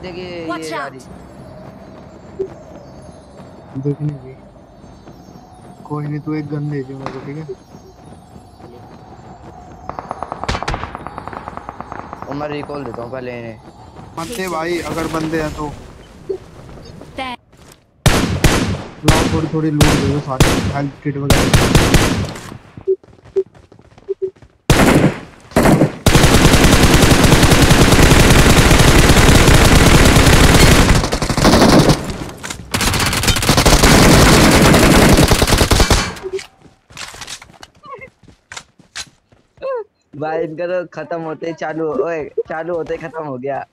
Watch ये! रही देखने की कोई नहीं तू एक गन दे दे मेरे को ठीक है? और मैं रिकॉल देता हूँ पहले इन्हें। मत दे भाई अगर बंदे हैं तो. थोड़ी थोड़ी लूट दे दो सारे हेल्थ किट वगैरह। भाई इनका तो खत्म होते चालू ओए चालू होते खत्म हो गया।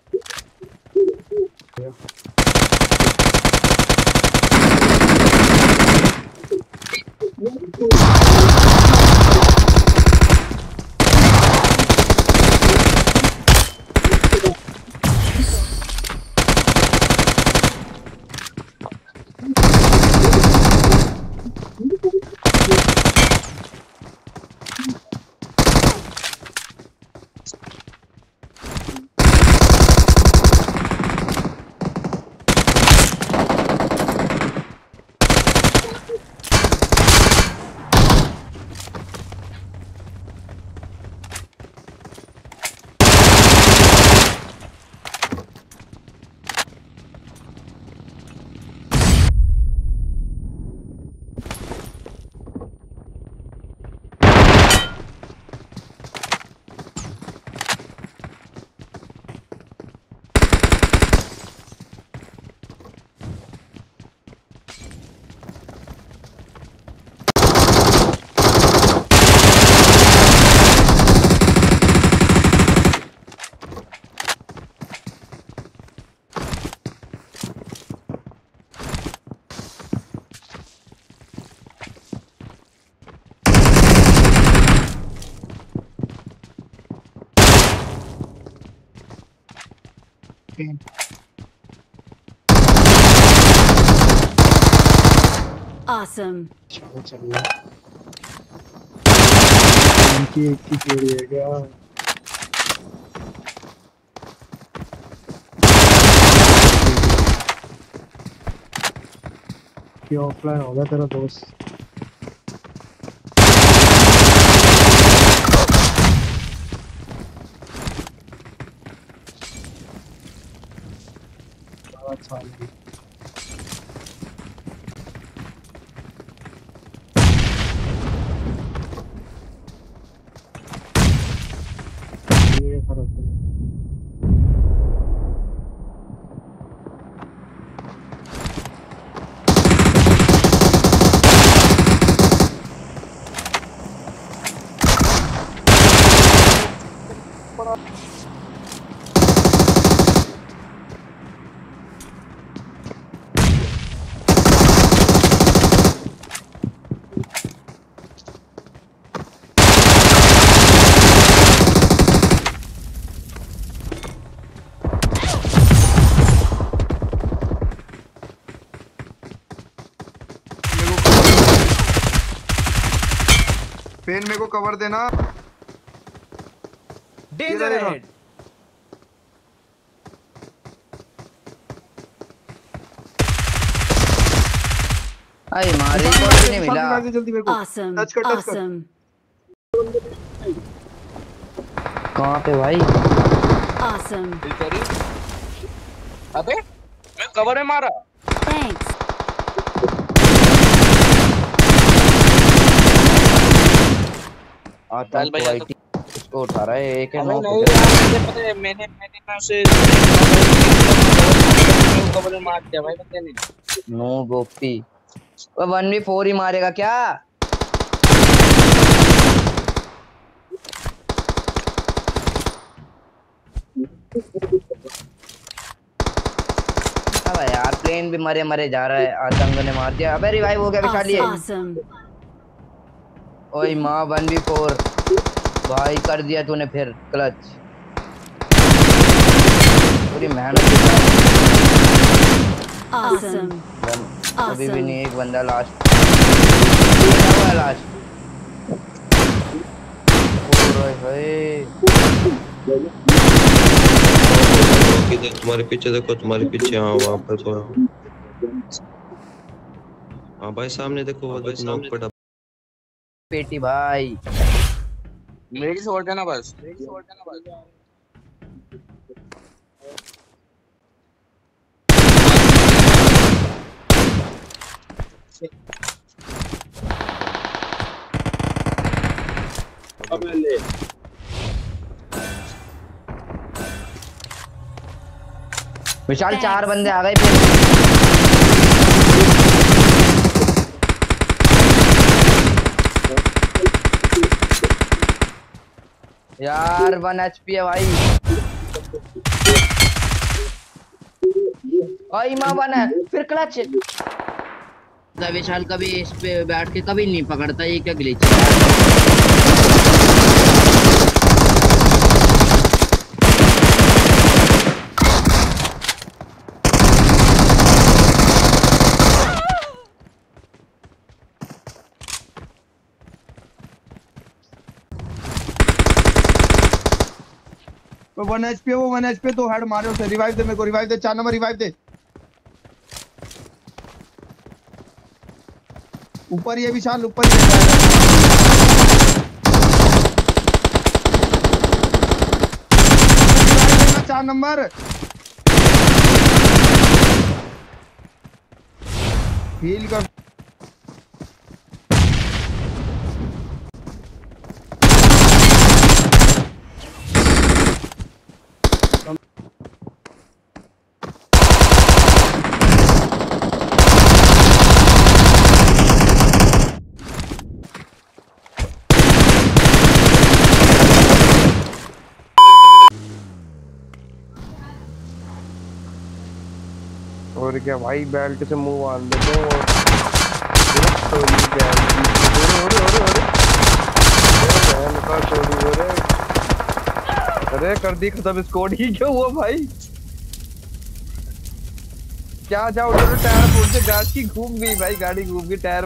Awesome. चलो चल रहा इनकी एक ही चोरी है क्या कि ऑफलाइन होगा तेरा दोस्त hayvan sahibi. Pen मेरे को कवर देना है. अरे मारे रिकॉल नहीं मिला जल्दी मेरे को Awesome. टच कर टच कर Awesome. कहाँ पे भाई Awesome. अबे मैं कवर में मारा Thanks. आता चल भाई, तो उसको उठा रहा है एक है नौ मुझे पता है मैंने मैंने ना उसे कवर में मार दिया भाई बंदे ने। नो गोपी। वो वन वी फोर ही मारेगा क्या? अबे यार प्लेन भी मरे मरे जा रहा है आतंक ने मार दिया। अबे रिवाइव हो गया विशाल ये Awesome. ओए माँ वन वी फोर। भाई कर दिया तूने फिर क्लच। पूरी मेहनत Awesome. अभी भी नहीं एक बंदा लास्ट हुआ लास्ट किधर तुम्हारे पीछे देखो तुम्हारे पीछे हाँ वहाँ पर तो हाँ भाई सामने देखो वो नॉक पड़ा। पेटी भाई। मेरी शॉट है ना बस। मेरी शॉट ना बस। विशाल चार बंदे आ गए यार, वन एच पी है भाई। भाई, माँ, वन है। फिर क्लच विशाल कभी इस पे बैठ के कभी नहीं पकड़ता ये क्या ग्लिच वो वन एच पे वो वन एच पे तो हेड मारे उसे। रिवाइव दे मेरे को रिवाइव दे, चार नंबर रिवाइव दे। ऊपर ये विशाल, ऊपर ये चार नंबर हील कर। और क्या भाई बेल्ट से मुँह बाँध देते और अरे, कर दी खत्म स्कोर ही, क्यों हुआ भाई? क्या जाओ टायर फूट के, गाड़ी घूम गई भाई, गाड़ी घूम गई टायर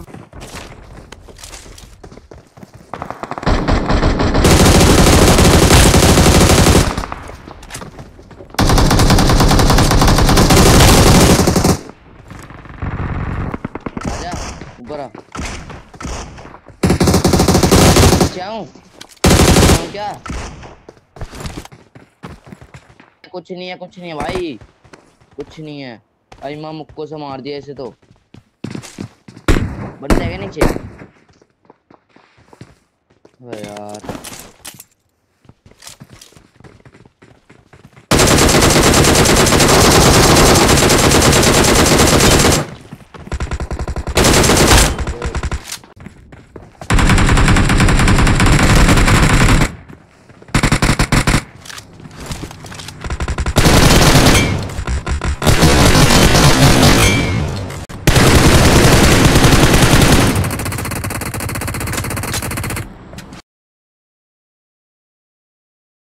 आ क्या हूँ क्या? कुछ नहीं है, कुछ नहीं है भाई। कुछ नहीं है। भाई, माँ मुक्को से मार दिया ऐसे तो। बंदे है नीचे? यार।